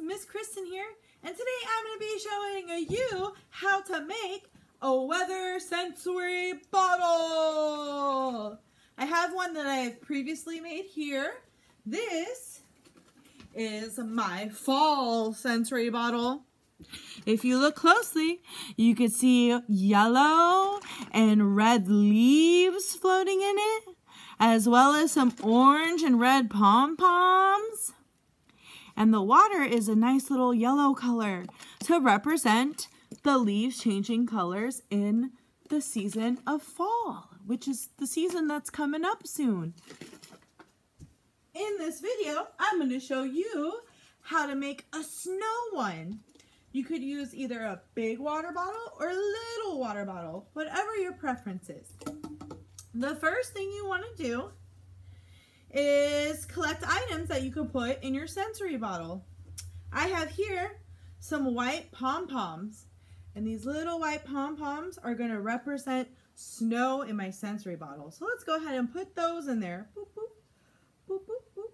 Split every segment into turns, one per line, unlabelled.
Miss Kristin here, and today I'm going to be showing you how to make a weather sensory bottle. I have one that I've previously made here. This is my fall sensory bottle. If you look closely, you can see yellow and red leaves floating in it, as well as some orange and red pom-poms. And the water is a nice little yellow color to represent the leaves changing colors in the season of fall, which is the season that's coming up soon. In this video, I'm going to show you how to make a snow one. You could use either a big water bottle or a little water bottle, whatever your preference is. The first thing you want to do is collect items that you can put in your sensory bottle. I have here some white pom-poms. And these little white pom-poms are going to represent snow in my sensory bottle. So let's go ahead and put those in there. Boop, boop, boop, boop,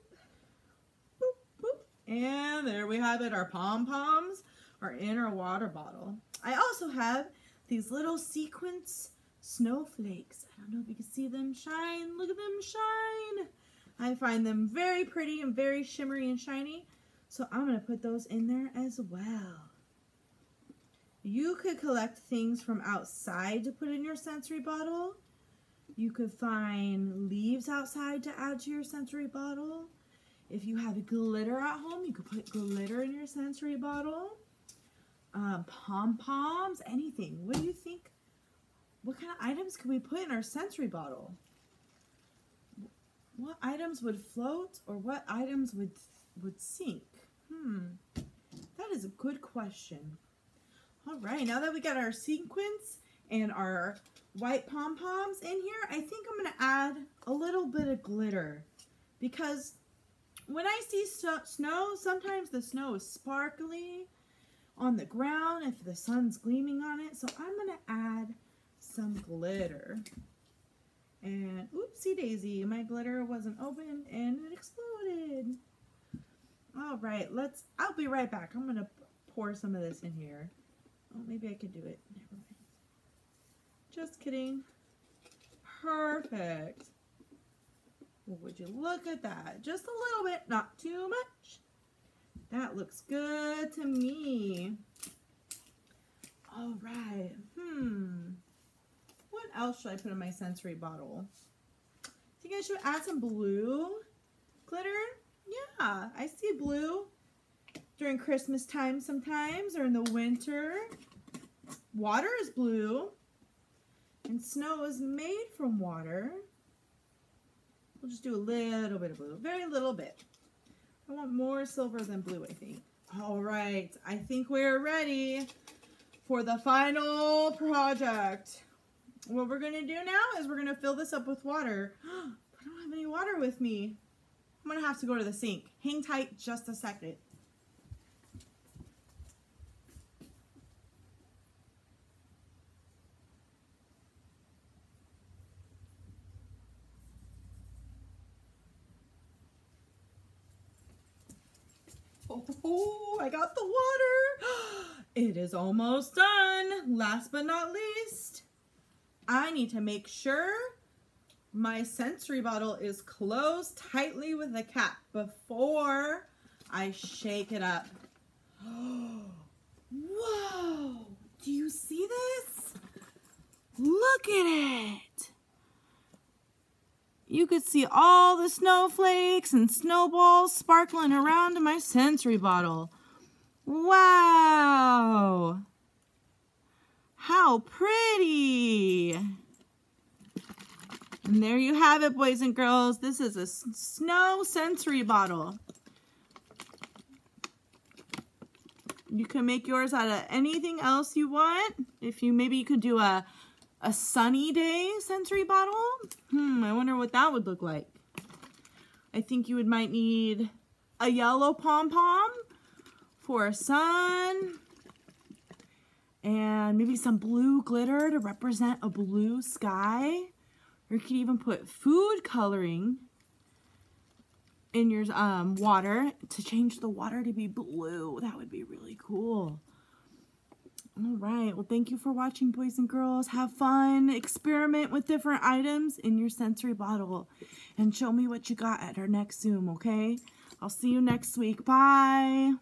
boop, boop. And there we have it. Our pom-poms are in our water bottle. I also have these little sequins snowflakes. I don't know if you can see them shine. Look at them shine. I find them very pretty and very shimmery and shiny. So I'm going to put those in there as well. You could collect things from outside to put in your sensory bottle. You could find leaves outside to add to your sensory bottle. If you have glitter at home, you could put glitter in your sensory bottle. Um, Pom-poms, anything. What do you think? What kind of items can we put in our sensory bottle? What items would float or what items would would sink? Hmm, that is a good question. All right, now that we got our sequins and our white pom-poms in here, I think I'm going to add a little bit of glitter because when I see snow, sometimes the snow is sparkly on the ground if the sun's gleaming on it. So I'm going to add some glitter. And oopsie daisy, my glitter wasn't open and it exploded. All right, let's, I'll be right back. I'm gonna pour some of this in here. Oh, maybe I could do it. Never mind. Just kidding. Perfect. Would you look at that? Just a little bit, not too much. That looks good to me. All right. Hmm. Else should I put in my sensory bottle? I think I should add some blue glitter. Yeah, I see blue during Christmas time sometimes or in the winter. Water is blue and snow is made from water. We'll just do a little bit of blue, very little bit. I want more silver than blue, I think. All right, I think we're ready for the final project what we're going to do now is we're going to fill this up with water. I don't have any water with me. I'm to have to go to the sink. Hang tight just a second. Oh, I got the water. It is almost done. Last but not least, I need to make sure my sensory bottle is closed tightly with a cap before I shake it up. Whoa! Do you see this? Look at it! You could see all the snowflakes and snowballs sparkling around my sensory bottle. Wow! How pretty! And there you have it, boys and girls. This is a snow sensory bottle. You can make yours out of anything else you want. If you maybe you could do a a sunny day sensory bottle. Hmm, I wonder what that would look like. I think you would might need a yellow pom-pom for a sun and maybe some blue glitter to represent a blue sky. Or you could even put food coloring in your um, water to change the water to be blue. That would be really cool. All right. Well, thank you for watching, boys and girls. Have fun. Experiment with different items in your sensory bottle. And show me what you got at our next Zoom, okay? I'll see you next week. Bye.